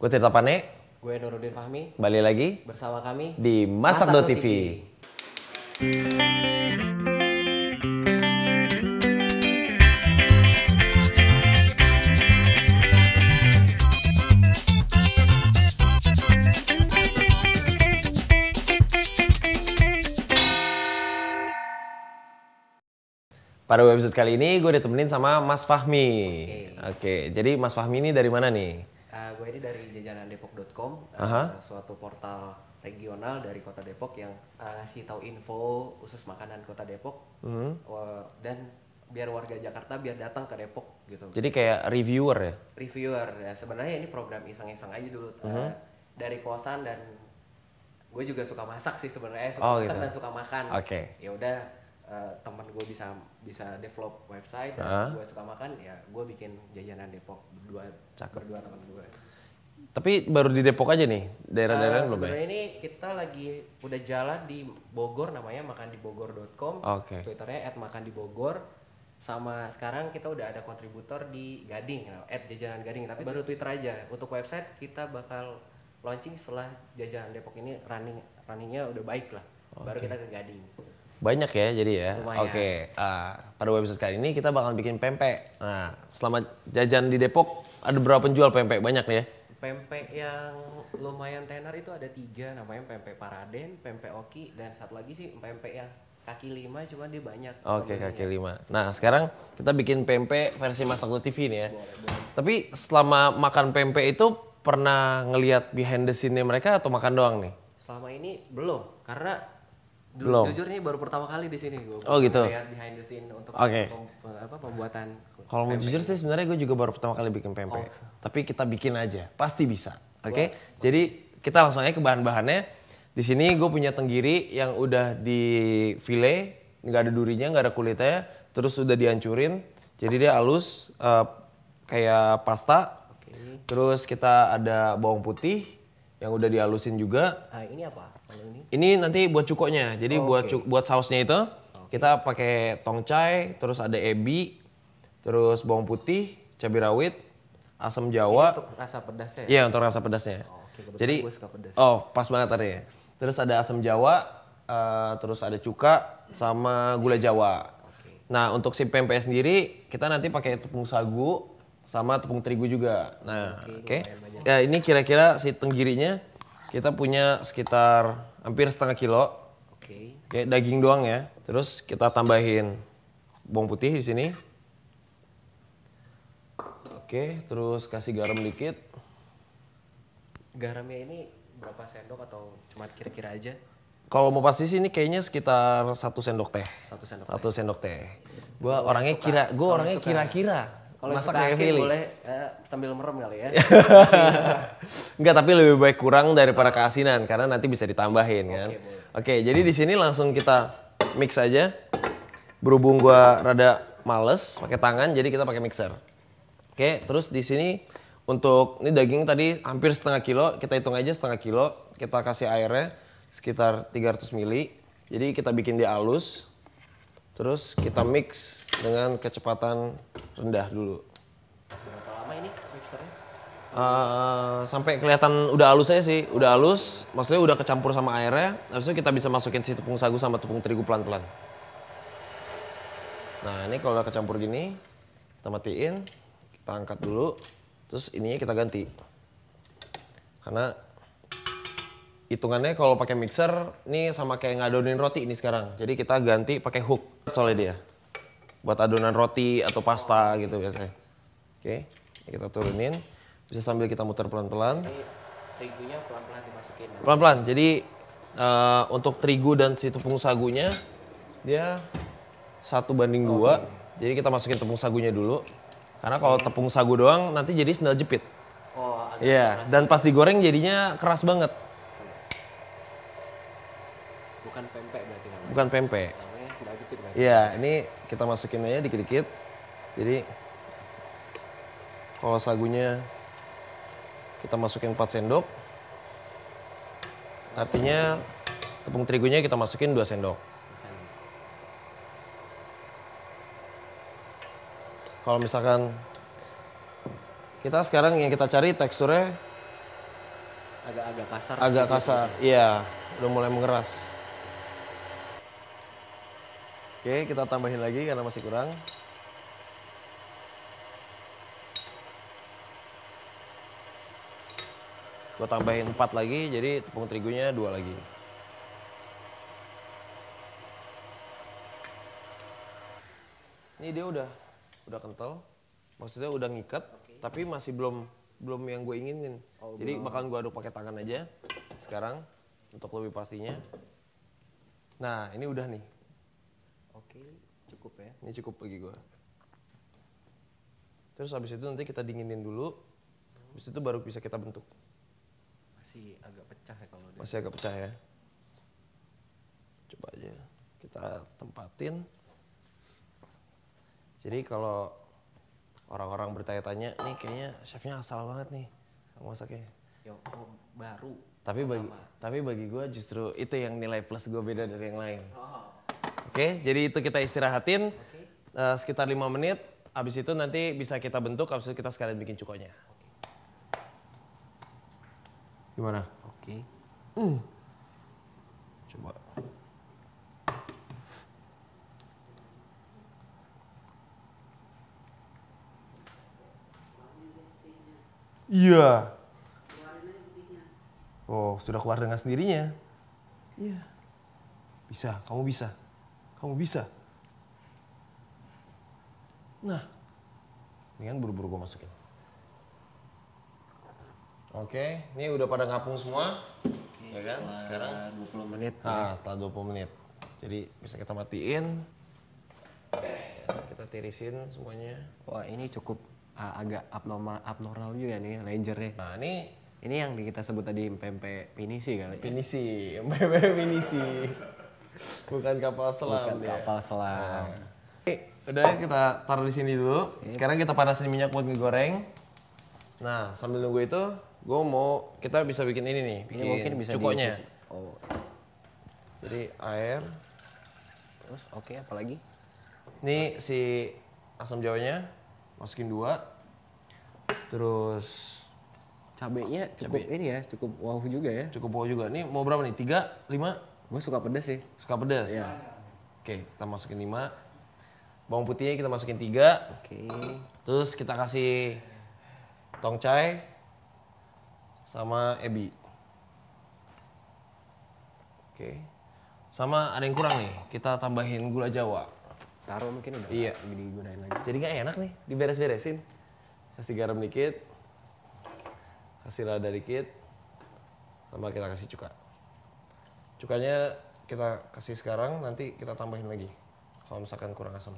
Gue Tirta Pane, Gue Nurudin Fahmi, balik lagi bersama kami di Masak.tv. TV. Pada episode kali ini gue ditemenin sama Mas Fahmi. Oke, jadi Mas Fahmi ini dari mana nih? Uh, gue ini dari jajanandepok.com, uh, Aha. suatu portal regional dari Kota Depok yang uh, ngasih tahu info khusus makanan Kota Depok Hmm. Wa- dan biar warga Jakarta biar datang ke Depok gitu. Jadi kayak reviewer ya? Reviewer ya sebenarnya ini program iseng-iseng aja dulu uh, dari kosan dan gue juga suka masak sih sebenarnya suka Oh, masak gitu. dan suka makan. Oke. Ya udah uh, teman gue bisa bisa develop website Ah. gue suka makan ya gue bikin jajanan Depok berdua berdua teman gue. Tapi baru di Depok aja nih, daerah-daerah Uh, belum ya? sebenarnya ini kita lagi udah jalan di Bogor namanya makandibogor.com. Oke. Twitternya @makandibogor. Sama sekarang kita udah ada kontributor di Gading, nah, @jajanan Gading. Tapi baru Twitter aja. Untuk website kita bakal launching setelah jajanan Depok ini running runningnya udah baik lah. Baru kita ke Gading. Banyak ya jadi ya? Lumayan. Oke, ah, pada episode kali ini kita bakal bikin pempek. Nah, selama jajan di Depok, ada berapa penjual pempek? Banyak nih ya? Pempek yang lumayan tenar itu ada tiga namanya pempek Paraden, pempek Oki, dan satu lagi sih pempek yang kaki lima cuma dia banyak. Oke, pembelinya. kaki lima. Nah, sekarang kita bikin pempek versi Masak TV nih ya. Tapi selama makan pempek itu pernah ngelihat behind the scene-nya mereka atau makan doang nih? Selama ini belum, karena Belum. jujur ini baru pertama kali di sini gue. Oh, gitu. Lihat behind the scene untuk pem- apa pembuatan. Kalau mau jujur sih sebenarnya gue juga baru pertama kali bikin pempek. Tapi kita bikin aja, pasti bisa. Oke? Jadi kita langsung aja ke bahan-bahannya. Di sini gue punya tenggiri yang udah di file, nggak ada durinya, nggak ada kulitnya, terus udah dihancurin. Jadi dia halus eh, kayak pasta. Oke. Terus kita ada bawang putih yang udah dihalusin juga. Ah ini apa? Ini? Ini nanti buat cukoknya. Jadi buat cu- buat sausnya itu kita pakai tongcai, terus ada ebi, terus bawang putih, cabai rawit, asam jawa. Untuk rasa pedasnya. ya? Iya untuk rasa pedasnya. Oh, kebetulan Jadi gue suka pedas. oh pas banget tadi ya. Terus ada asam jawa, eh, terus ada cuka sama gula jawa. Nah untuk si pempek sendiri kita nanti pakai tepung sagu sama tepung terigu juga. Nah oke. Ya ini kira-kira si tenggirinya kita punya sekitar hampir setengah kilo. Oke. Kayak daging doang ya. Terus kita tambahin bawang putih di sini. Oke, terus kasih garam dikit. Garamnya ini berapa sendok atau cuma kira-kira aja? Kalau mau pasti sih ini kayaknya sekitar satu sendok teh. Satu sendok. Satu sendok teh. Gua orangnya kira, gua orangnya kira-kira. Kalau Masak kayak asin milih. boleh eh, sambil merem kali ya. Enggak, tapi lebih baik kurang daripada keasinan karena nanti bisa ditambahin kan. Oke, jadi di sini langsung kita mix aja. Berhubung gua rada males pakai tangan, jadi kita pakai mixer. Oke, terus di sini untuk ini daging tadi hampir setengah kilo, kita hitung aja setengah kilo, kita kasih airnya sekitar 300 ml. Jadi kita bikin dia halus. Terus kita mix dengan kecepatan rendah dulu. Berapa lama ini mixernya? Eh, sampai kelihatan udah halus aja sih, udah halus, maksudnya udah kecampur sama airnya. Habis itu kita bisa masukin si tepung sagu sama tepung terigu pelan-pelan. Nah ini kalau udah kecampur gini, kita matiin, kita angkat dulu, terus ininya kita ganti. Karena hitungannya kalau pakai mixer, ini sama kayak ngadonin roti ini sekarang. Jadi kita ganti pakai hook soalnya dia, buat adonan roti atau pasta gitu biasanya. Oke, kita turunin. Bisa sambil kita muter pelan-pelan. Terigunya pelan-pelan dimasukin. Pelan-pelan. Jadi eh, untuk terigu dan si tepung sagunya dia satu banding dua. Jadi kita masukin tepung sagunya dulu. Karena kalau tepung sagu doang nanti jadi sendal jepit. Oh, agak Iya. Dan pas digoreng jadinya keras banget. bukan pempek berarti namanya. Bukan pempek. Namanya sendal jepit berarti. Iya. Ini kita masukin aja dikit-dikit. Jadi kalau sagunya kita masukin 4 sendok. Artinya tepung terigunya kita masukin 2 sendok. Kalau misalkan kita sekarang yang kita cari teksturnya agak-agak kasar. agak kasar. Iya, udah mulai mengeras. Oke, kita tambahin lagi karena masih kurang. Gue tambahin 4 lagi, jadi tepung terigunya dua lagi. Ini dia udah udah kental, maksudnya udah ngikat, tapi masih belum belum yang gue inginin. jadi bakalan gue aduk pakai tangan aja sekarang untuk lebih pastinya. Nah ini udah nih, Oke, cukup ya. ini cukup bagi gue. Terus habis itu nanti kita dinginin dulu, habis itu baru bisa kita bentuk. Masih agak pecah ya kalau. Masih agak pecah ya. Coba aja kita tempatin. Jadi kalau orang-orang bertanya-tanya, nih kayaknya chefnya asal banget nih masaknya. Yo, oh, baru. Tapi bagi tapi bagi gue justru itu yang nilai plus gue beda dari yang lain. Oh, Oke, jadi itu kita istirahatin oke. eh, sekitar lima menit. Abis itu nanti bisa kita bentuk, abis itu kita sekalian bikin cukonya. Gimana? Oke. Coba. Iya. Oh, sudah keluar dengan sendirinya. Iya. Bisa, kamu bisa. Kamu bisa. Nah, ini kan buru-buru gue masukin. Oke, ini udah pada ngapung semua. ya kan? Sekarang Setelah 20 menit. Nah, setelah 20 menit. Jadi bisa kita matiin. Kita tirisin semuanya. Wah, ini cukup ah, agak abnormal abnormal juga nih rangernya. Nah, ini Ini yang kita sebut tadi pempek pinisi kali. ya? pinisi, MPP pinisi. Bukan kapal selam Bukan dia. kapal selam. Oke, udah kita taruh di sini dulu. Sekarang kita panasin minyak buat ngegoreng. Nah, sambil nunggu itu, gue mau kita bisa bikin ini nih, Ini bikin mungkin bisa cukonya. diisi- Oh, Jadi air, terus oke apalagi? Ini si asam jawanya masukin dua. Terus Cabenya cukup ini ya, cukup wow juga ya. cukup bau juga. Nih mau berapa nih? Tiga, lima? Gue suka pedes sih. Suka pedas? Iya. Oke, kita masukin lima. Bawang putihnya kita masukin tiga. Oke. Terus kita kasih tongcai sama ebi. Oke. Sama ada yang kurang nih. Kita tambahin gula jawa. Taruh mungkin udah Iya. digunain lagi. Jadi nggak enak nih, diberes-beresin. Kasih garam dikit, kasih lada dikit, sama kita kasih cuka. Cukanya kita kasih sekarang, nanti kita tambahin lagi. Kalau misalkan kurang asam.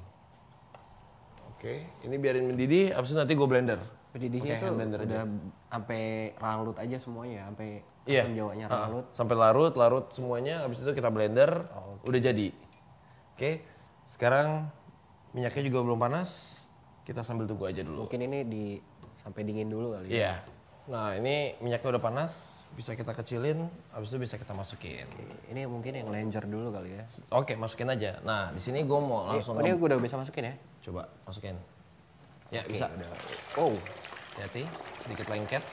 Oke, ini biarin mendidih, abis itu nanti gue blender. Tuh hand blender udah sampai larut aja semuanya, sampai asam jawanya Ah, larut. Sampai larut, larut semuanya, abis itu kita blender, udah jadi. Oke, sekarang minyaknya juga belum panas, kita sambil tunggu aja dulu. Mungkin ini di sampai dingin dulu kali. ya. Iya. Nah ini minyaknya udah panas, bisa kita kecilin, habis itu bisa kita masukin. Oke, Ini mungkin yang Ranger dulu kali ya. Oke, masukin aja. Nah di sini gue mau Ini, langsung oh, ini gue udah bisa masukin ya? coba masukin. Ya Oke, bisa. udah. Oh, Hati, sedikit lengket.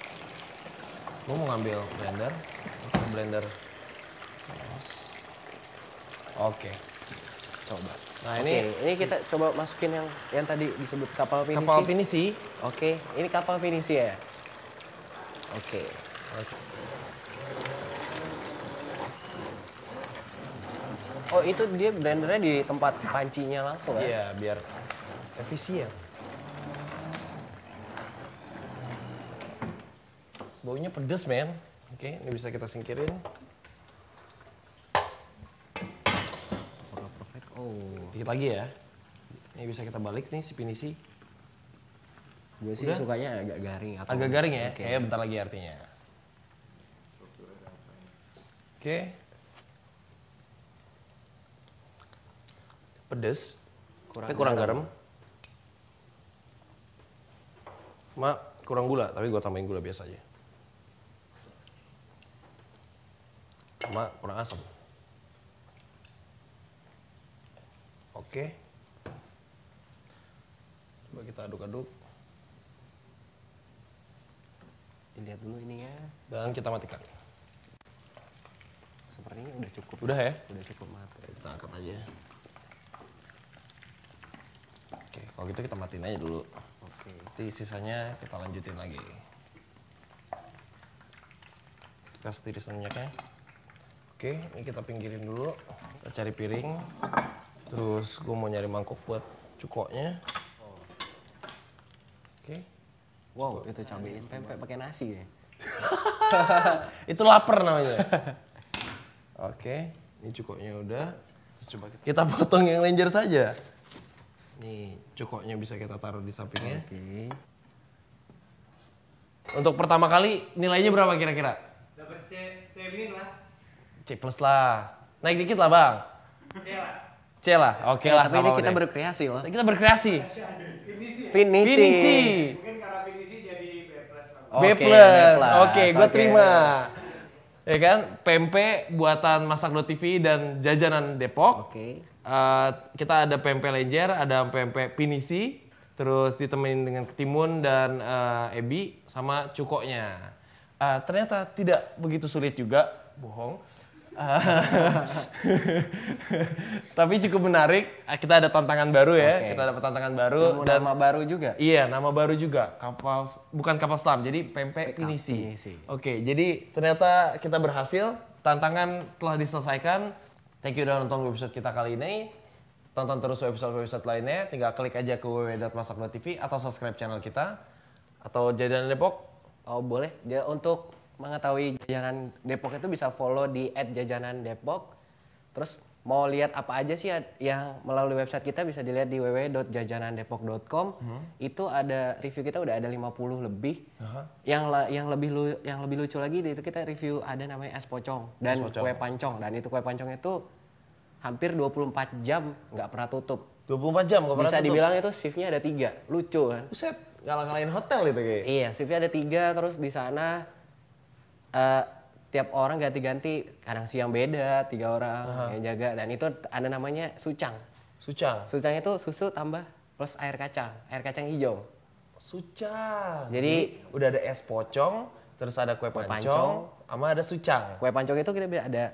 Gue mau ngambil blender, blender. Oke. coba. Nah Oke, ini ini kita coba masukin yang yang tadi disebut kapal pinisi. kapal pinisi. Oke, ini kapal pinisi ya. Oke. Oh itu dia blendernya di tempat pancinya langsung ya? Iya, biar efisien. Baunya pedes, men. Oke, ini bisa kita singkirin. Oh, Dikit lagi ya. Ini bisa kita balik nih si pinisi. Gue sih Udah? sukanya agak garing. Atau Agak garing ya, Oke. kayaknya bentar lagi artinya. Oke. Pedes. Kurang Tapi kurang garam. garam. Ma, kurang gula, tapi gue tambahin gula biasa aja. Ma, kurang asam. Oke. Coba kita aduk-aduk. Lihat dulu ininya. Dan kita matikan. Sepertinya udah cukup. Udah ya? Udah cukup mati. Kita angkat aja. Oke, kalau gitu kita matiin aja dulu. Oke. Nanti sisanya kita lanjutin lagi. Kita tiris minyaknya. Oke, ini kita pinggirin dulu. Kita cari piring. Terus gue mau nyari mangkok buat cukoknya. Oke. Wow, itu cabai pempek pakai nasi ya. Itu lapar namanya. Oke, ini cukoknya udah. Terus coba kita, kita potong yang lenjer saja. Nih, cukoknya bisa kita taruh di sampingnya. Oke. Untuk pertama kali nilainya berapa kira-kira? Dapat C, C min lah. C plus lah. Naik dikit lah bang. C lah. C lah. Oke lah. Tapi ini kita deh. berkreasi loh. kita berkreasi. Finisi. Finishing. Finisi. Finisi B plus. Oke, gue terima. Ya kan, pempek buatan Masak TV dan jajanan Depok. Oke. Eh, kita ada pempek lenjer, ada pempek pinisi, terus ditemenin dengan ketimun dan eh, ebi sama cukoknya. Eh, ternyata tidak begitu sulit juga, bohong. Tapi cukup menarik. Eh, Kita ada tantangan baru ya. Oke. Kita dapat tantangan baru Nemu dan nama baru juga. Iya, nama baru juga. Kapal bukan kapal selam, jadi pempek pinisi. pinisi. Oke, jadi ternyata kita berhasil. Tantangan telah diselesaikan. Thank you udah nonton website kita kali ini. Tonton terus website-website lainnya. Tinggal klik aja ke www.masak.tv atau subscribe channel kita. Atau Jajanan Depok. Oh boleh. Dia untuk mengetahui jajanan Depok itu bisa follow di @jajanandepok. Terus mau lihat apa aja sih yang melalui website kita bisa dilihat di www.jajanandepok.com. Itu ada review kita udah ada 50 lebih. Yang la- yang lebih lu- yang lebih lucu lagi itu kita review ada namanya es pocong dan Es pocong. kue pancong dan itu kue pancong itu hampir 24 jam nggak pernah tutup. 24 jam gak pernah Bisa tutup. dibilang itu shiftnya ada tiga, lucu kan? Buset, ngalah-ngalahin hotel itu kayak. Iya, shiftnya ada tiga, terus di sana eh, tiap orang ganti-ganti, kadang siang beda, tiga orang yang jaga, dan itu ada namanya sucang. Sucang. Sucang itu susu tambah plus air kacang, air kacang hijau. Sucang. Jadi- udah ada es pocong, terus ada kue pancong, pancong. sama ada sucang. Kue pancong itu kita ada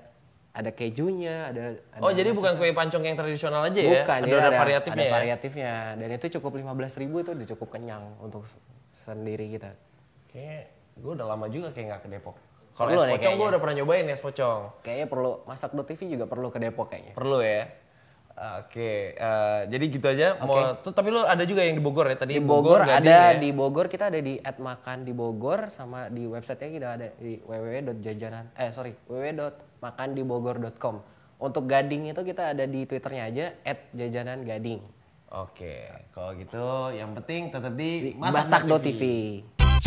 ada kejunya, ada, ada Oh, jadi bukan kue pancong yang tradisional aja ya? bukan, ada, jadi ada ada variatifnya ada ya? variatifnya, dan itu cukup 15.000 ribu itu udah cukup kenyang untuk sendiri kita. Kayak gue udah lama juga kayak nggak ke Depok. Kalau es pocong gue udah pernah nyobain es pocong. Kayaknya perlu masak TV juga perlu ke Depok kayaknya. Perlu ya. Oke, eh, jadi gitu aja. Mau, tuh, tapi lu ada juga yang di Bogor ya tadi? di Bogor, Gading ada ya? di Bogor kita ada di @makan di Bogor sama di websitenya kita ada di www.jajanan eh sorry www.makandibogor.com untuk Gading itu kita ada di twitternya aja @jajanangading Oke, kalau gitu yang penting tetap di Masak.tv TV.